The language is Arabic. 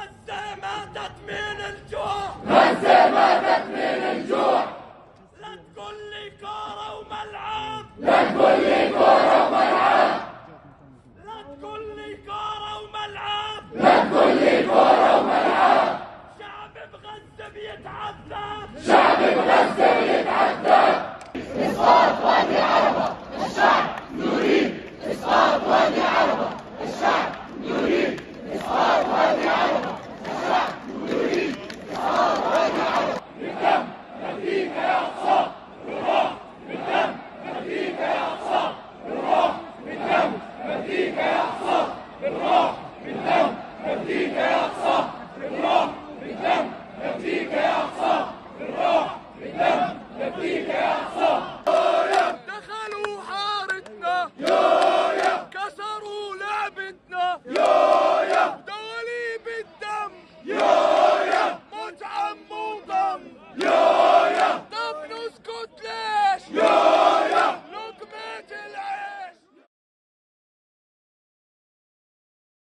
غزة ماتت من الجوع. غزة ماتت من الجوع. لا تقول لي كورة وملعب لا تقول لي كورة وملعب لا تقول لي كورة وملعب لا تقول لي كورة وملعب شعب بغزة بيتعذب. شعب بغزة بيتعذب Yo!